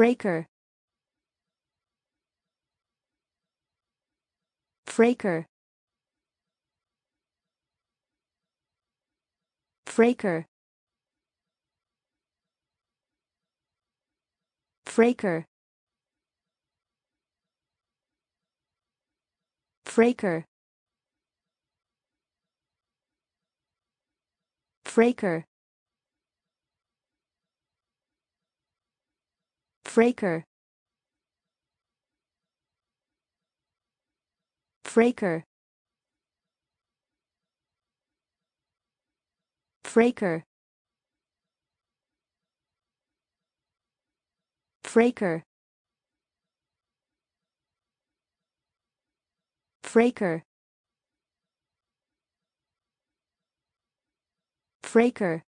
Fraker. Fraker. Fraker. Fraker. Fraker. Fraker. Fraker. Fraker. Fraker. Fraker. Fraker. Fraker.